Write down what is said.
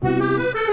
Música